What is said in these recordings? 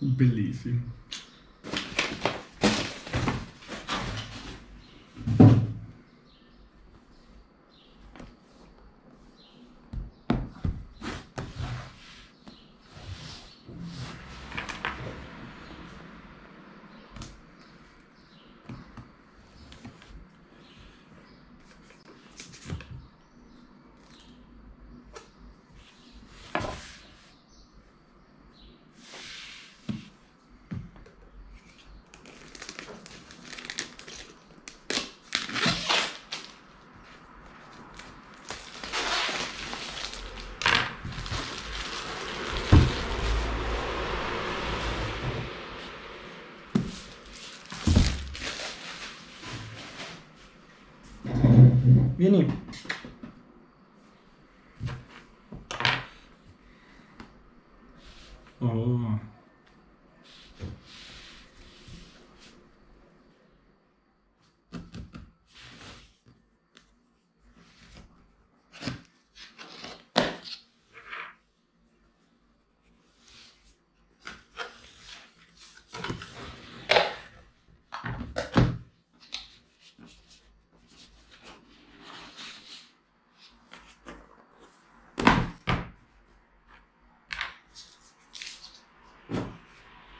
Bellissimo. Vini,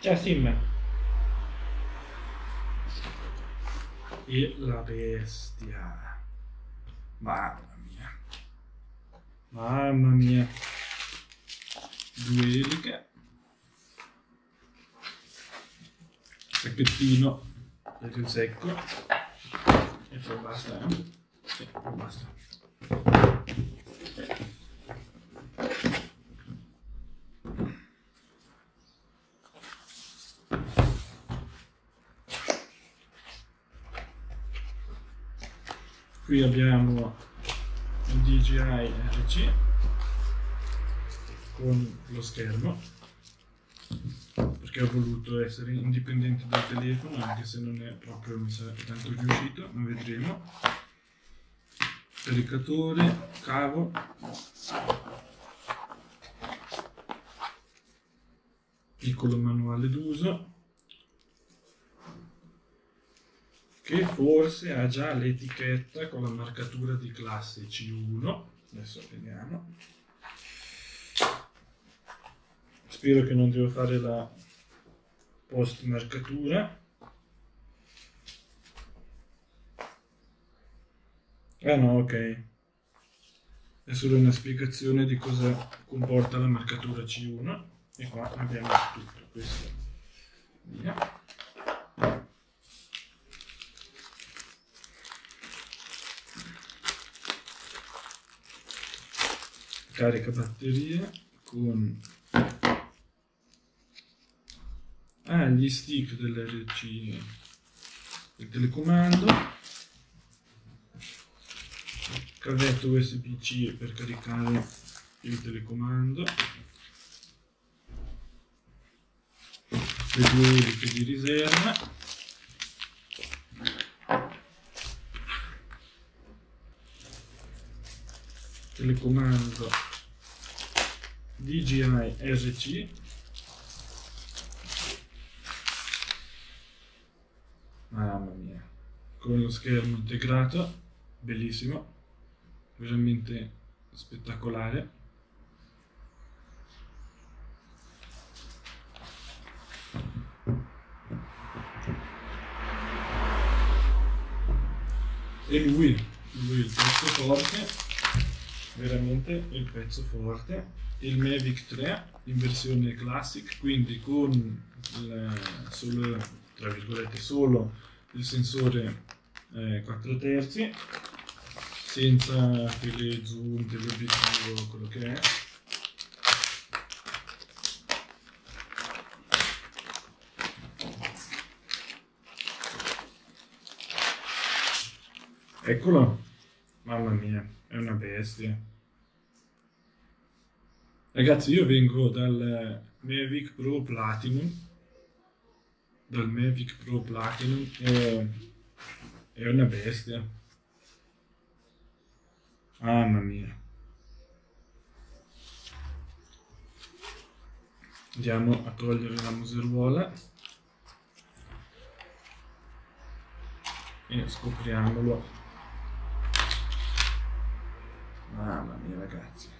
Ciao Sim. E la bestia. Mamma mia. Mamma mia. Due eliche. Sacchettino per il secco. E poi basta, eh? Sì, basta. Qui abbiamo il DJI RC con lo schermo perché ho voluto essere indipendente dal telefono anche se non è proprio mi sa tanto riuscito ma vedremo. Caricatore cavo. Piccolo manuale d'uso che forse ha già l'etichetta con la marcatura di classe C1 adesso vediamo. Spero che non devo fare la post marcatura ah no ok. È solo una spiegazione di cosa comporta la marcatura C1 e qua abbiamo tutto. Questo via carica batteria con ah, gli stick dell'RC del telecomando cavetto USB-C per caricare il telecomando le due eliche di riserva telecomando DJI RC mamma mia. Con lo schermo integrato bellissimo veramente spettacolare. E lui, lui il pezzo forte veramente il pezzo forte il Mavic 3 in versione classic quindi con il, solo tra virgolette solo il sensore eh, 4 terzi senza telezoom, teleobiettivo, quello che è. Eccolo. Mamma mia è una bestia ragazzi io vengo dal Mavic Pro Platinum. Dal Mavic Pro Platinum e è una bestia. Mamma mia. Andiamo a togliere la museruola. E scopriamolo. Mamma mia ragazzi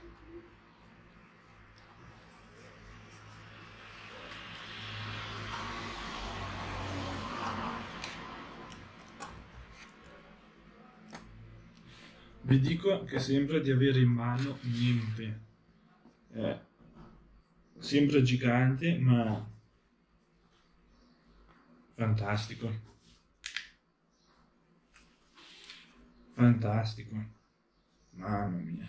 vi dico che sembra di avere in mano niente eh, sembra gigante ma fantastico. Fantastico. Mamma mia.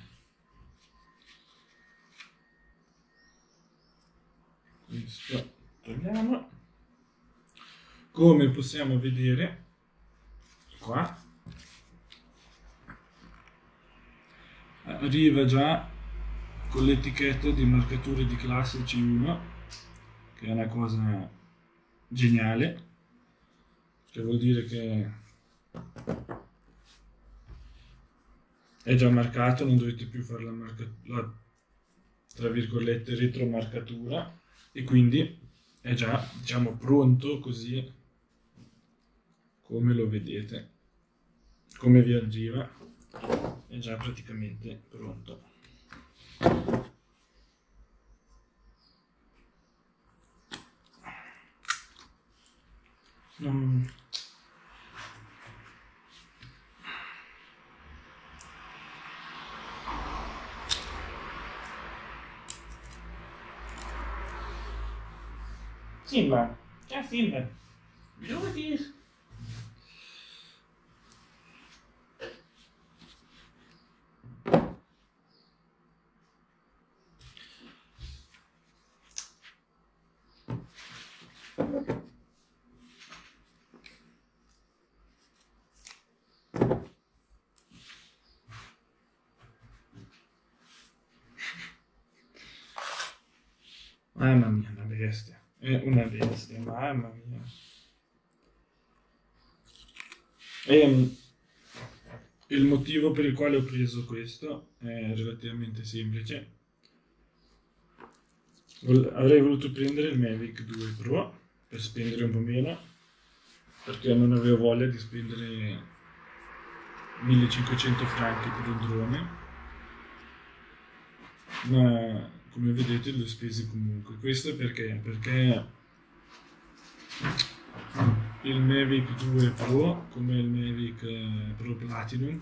Questo togliamo. Come possiamo vedere? Qua arriva già con l'etichetta di marcature di classe C1 che è una cosa geniale che vuol dire che è già marcato non dovete più fare la, la tra virgolette retromarcatura e quindi è già diciamo pronto così come lo vedete come vi arriva è già praticamente pronto. Mm. Simba, ciao Simba, dove sei? Mamma mia, una bestia. È una bestia, mamma mia. E, ehm, il motivo per il quale ho preso questo è relativamente semplice. Avrei voluto prendere il Mavic 2 Pro per spendere un po' meno perché non avevo voglia di spendere 1500 franchi per un drone ma come vedete le spese comunque. Questo perché? Perché il Mavic 2 Pro come il Mavic eh, Pro Platinum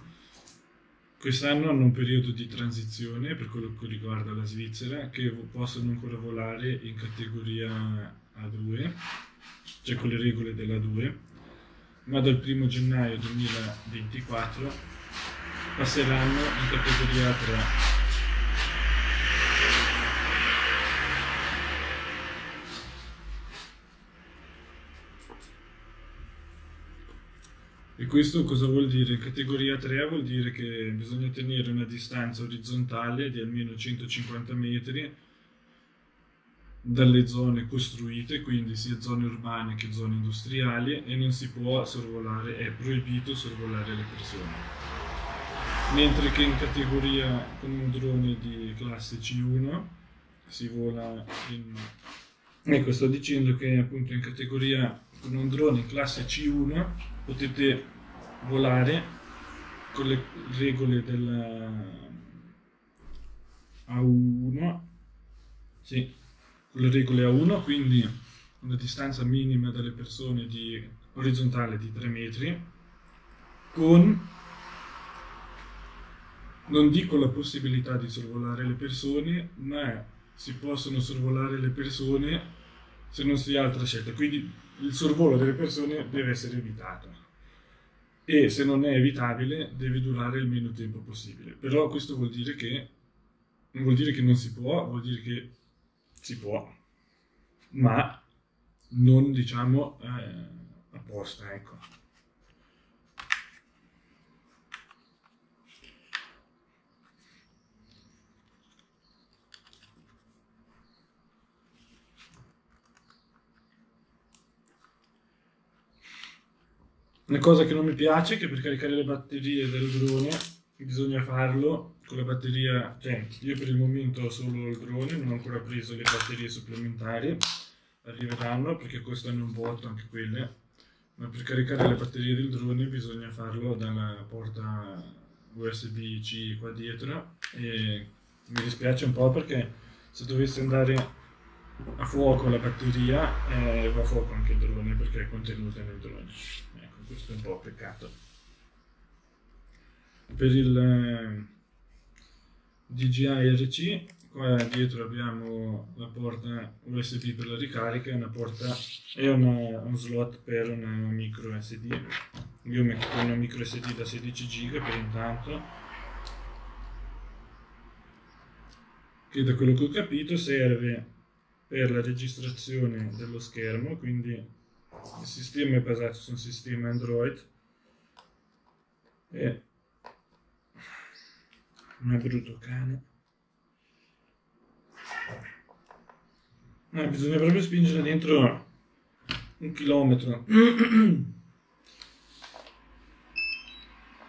quest'anno hanno un periodo di transizione per quello che riguarda la Svizzera che possono ancora volare in categoria a2, cioè con le regole della 2, ma dal 1 gennaio 2024 passeranno in categoria 3. Questo cosa vuol dire? Categoria 3 vuol dire che bisogna tenere una distanza orizzontale di almeno 150 metri dalle zone costruite, quindi sia zone urbane che zone industriali, e non si può sorvolare, è proibito sorvolare le persone. Mentre che in categoria con un drone di classe C1 si vola in... Ecco, sto dicendo che appunto in categoria con un drone in classe C1 potete volare con le regole della A1 sì, le regole a 1, quindi una distanza minima dalle persone di orizzontale di 3 metri, con non dico la possibilità di sorvolare le persone, ma si possono sorvolare le persone se non si ha altra scelta. Quindi il sorvolo delle persone deve essere evitato. E se non è evitabile, deve durare il meno tempo possibile. Però questo vuol dire che non vuol dire che non si può, vuol dire che si può, ma non diciamo eh, apposta, ecco. Una cosa che non mi piace è che per caricare le batterie del drone bisogna farlo con la batteria, cioè io per il momento ho solo il drone, non ho ancora preso le batterie supplementari, arriveranno perché costano un botto anche quelle, ma per caricare le batterie del drone bisogna farlo dalla porta USB-C qua dietro e mi dispiace un po' perché se dovesse andare a fuoco la batteria eh, va a fuoco anche il drone perché è contenuta nel drone. Questo è un po' peccato. Per il eh, DJI RC qua dietro abbiamo la porta USB per la ricarica e una porta e una, un slot per una micro SD. Io metto una micro SD da 16 GB per intanto. Che da quello che ho capito serve per la registrazione dello schermo, quindi il sistema è basato su un sistema Android e un brutto cane. No, bisogna proprio spingere dentro un chilometro.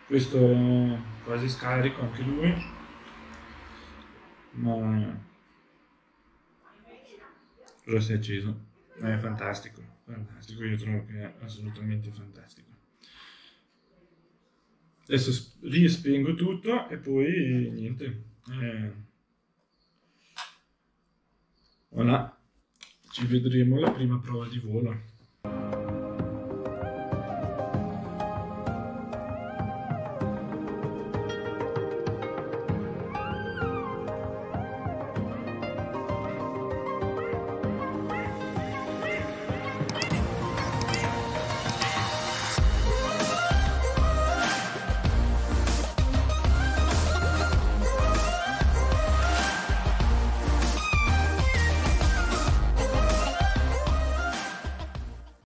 Questo quasi scarico anche lui, ma però si è acceso. È fantastico, fantastico, io trovo che è assolutamente fantastico. Adesso rispengo tutto e poi niente. Eh, voilà, ci vedremo la prima prova di volo.